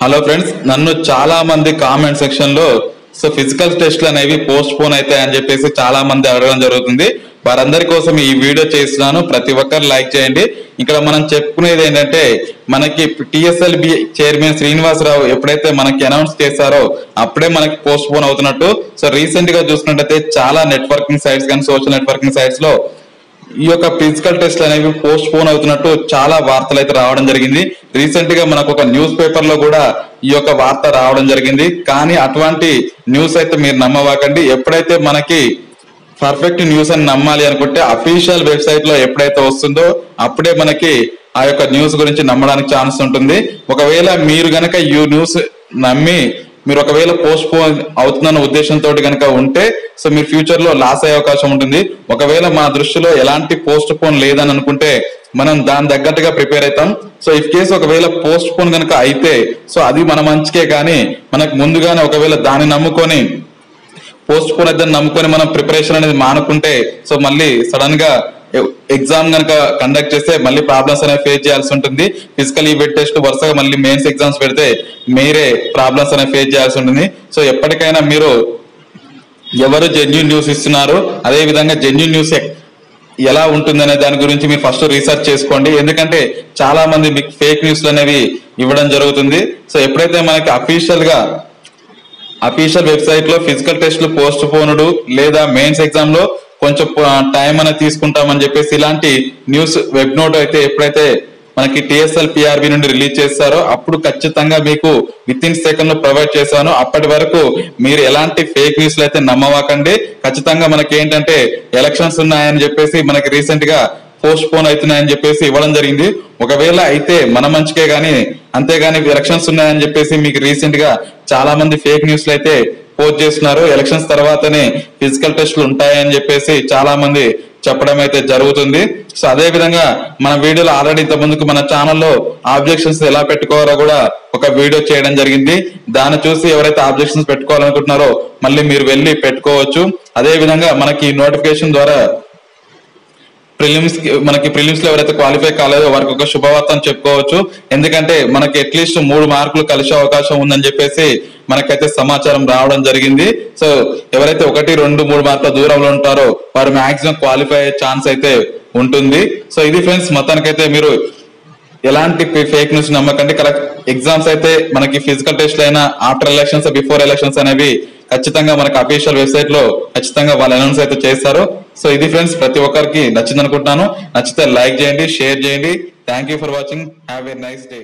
Hello friends నన్ను చాలా మంది కామెంట్ సెక్షన్లో సో ఫిజికల్ టెస్ట్లు అనేవి పోస్ట్ పోన్ అవుతాయి అని చెప్పేసి చాలా మంది అడగడం జరుగుతుంది. వారందరి కోసం ఈ వీడియో చేస్తున్నాను. ప్రతి ఒక్కరు లైక్ చేయండి. ఇక్కడ మనం చెప్పుకునేది ఏంటంటే మనకి టిఎస్ఎల్బి చైర్మన్ శ్రీనివాసరావు ఎప్పుడైతే మనకి అనౌన్స్ చేశారో అప్పుడే మనకి పోస్ట్ పోన్ అవుతున్నట్టు. సో రీసెంట్గా చూసినట్టయితే చాలా నెట్వర్కింగ్ సైట్స్ కానీ సోషల్ నెట్వర్కింగ్ సైట్స్లో ఈ యొక్క ఫిజికల్ టెస్ట్ అనేవి పోస్ట్ పోన్ అవుతున్నట్టు చాలా వార్తలు అయితే రావడం జరిగింది. రీసెంట్గా మనకు ఒక న్యూస్ పేపర్లో కూడా ఈ యొక్క వార్త రావడం జరిగింది. కానీ అటువంటి న్యూస్ అయితే మీరు నమ్మవాకండి. ఎప్పుడైతే మనకి పర్ఫెక్ట్ న్యూస్ అని నమ్మాలి అనుకుంటే అఫీషియల్ వెబ్సైట్లో ఎప్పుడైతే వస్తుందో అప్పుడే మనకి ఆ యొక్క న్యూస్ గురించి నమ్మడానికి ఛాన్స్ ఉంటుంది. ఒకవేళ మీరు గనక ఈ న్యూస్ నమ్మి మీరు ఒకవేళ పోస్ట్ పోన్ అవుతుందన్న ఉద్దేశంతో కనుక ఉంటే సో మీరు ఫ్యూచర్లో లాస్ అయ్యే అవకాశం ఉంటుంది. ఒకవేళ మా దృష్టిలో ఎలాంటి పోస్ట్ పోన్ లేదని అనుకుంటే మనం దాని తగ్గట్టుగా ప్రిపేర్ అవుతాం. సో ఇఫ్ కేసు ఒకవేళ పోస్ట్ పోన్ కనుక అయితే సో అది మన మంచికే కానీ మనకు ముందుగానే ఒకవేళ దాన్ని నమ్ముకొని పోస్ట్ పోన్ అయితే నమ్ముకొని మనం ప్రిపరేషన్ అనేది మానుకుంటే సో మళ్ళీ సడన్గా ఎగ్జామ్ కనుక కండక్ట్ చేస్తే మళ్ళీ ప్రాబ్లమ్స్ అనేవి ఫేస్ చేయాల్సి ఉంటుంది. ఫిజికల్ ఈవెంట్ టెస్ట్ వరుసగా మళ్ళీ మెయిన్స్ ఎగ్జామ్స్ పెడితే మీరే ప్రాబ్లమ్స్ అనేవి ఫేస్ చేయాల్సి ఉంటుంది. సో ఎప్పటికైనా మీరు ఎవరు జెన్యున్ న్యూస్ ఇస్తున్నారు అదే విధంగా జెన్యున్ న్యూస్ ఎలా ఉంటుందనే దాని గురించి మీరు ఫస్ట్ రీసెర్చ్ చేసుకోండి. ఎందుకంటే చాలా మంది మీకు ఫేక్ న్యూస్లు అనేవి ఇవ్వడం జరుగుతుంది. సో ఎప్పుడైతే మనకి అఫీషియల్గా అఫీషియల్ వెబ్సైట్లో ఫిజికల్ టెస్ట్లు పోస్ట్ పోనుడు లేదా మెయిన్స్ ఎగ్జామ్లో కొంచెం టైం అనేది తీసుకుంటామని చెప్పేసి ఇలాంటి న్యూస్ వెబ్ నోట్ అయితే ఎప్పుడైతే మనకి టిఎస్ఎల్ పిఆర్బి నుండి రిలీజ్ చేస్తారో అప్పుడు ఖచ్చితంగా మీకు విత్ ఇన్ సెకండ్లో ప్రొవైడ్ చేశాను అప్పటి వరకు మీరు ఎలాంటి ఫేక్ న్యూస్లు అయితే నమ్మవాకండి. ఖచ్చితంగా మనకి ఏంటంటే ఎలక్షన్స్ ఉన్నాయని చెప్పేసి మనకి రీసెంట్గా పోస్ట్ పోన్ అవుతున్నాయని చెప్పేసి ఇవ్వడం జరిగింది. ఒకవేళ అయితే మన మంచికే గాని అంతేగాని ఎలక్షన్స్ ఉన్నాయని చెప్పేసి మీకు రీసెంట్గా చాలా మంది ఫేక్ న్యూస్లు అయితే పోస్ట్ చేస్తున్నారు. ఎలక్షన్స్ తర్వాతనే ఫిజికల్ టెస్ట్లు ఉంటాయని చెప్పేసి చాలా మంది చెప్పడం అయితే జరుగుతుంది. సో అదే విధంగా మన వీడియోలో ఆల్రెడీ ఇంత ముందుకు మన ఛానల్లో ఆబ్జెక్షన్స్ ఎలా పెట్టుకోవాలో కూడా ఒక వీడియో చేయడం జరిగింది. దాన్ని చూసి ఎవరైతే ఆబ్జెక్షన్స్ పెట్టుకోవాలనుకుంటున్నారో మళ్ళీ మీరు వెళ్ళి పెట్టుకోవచ్చు. అదే విధంగా మనకి నోటిఫికేషన్ ద్వారా ప్రిలిమ్స్ మనకి ప్రిలిమ్స్లో ఎవరైతే క్వాలిఫై కాలేదో వారికి ఒక శుభవార్త అని చెప్పుకోవచ్చు. ఎందుకంటే మనకి అట్లీస్ట్ మూడు మార్కులు కలిసే అవకాశం ఉందని చెప్పేసి మనకైతే సమాచారం రావడం జరిగింది. సో ఎవరైతే ఒకటి రెండు మూడు మార్కుల దూరంలో ఉంటారో వారు మాక్సిమం క్వాలిఫై అయ్యే ఛాన్స్ అయితే ఉంటుంది. సో ఇది ఫ్రెండ్స్ మొత్తానికైతే మీరు ఎలాంటి ఫేక్ న్యూస్ నమ్మకండి. కరెక్ట్ ఎగ్జామ్స్ అయితే మనకి ఫిజికల్ టెస్ట్ అయినా ఆఫ్టర్ ఎలక్షన్స్ బిఫోర్ ఎలక్షన్స్ అనేవి ఖచ్చితంగా మనకి అఫీషియల్ వెబ్సైట్లో ఖచ్చితంగా వాళ్ళు అనౌన్స్ అయితే చేస్తారు. సో ఇది ఫ్రెండ్స్ ప్రతి ఒక్కరికి నచ్చింది అనుకుంటున్నాను నచ్చితే లైక్ చేయండి షేర్ చేయండి. Thank you for watching have a nice day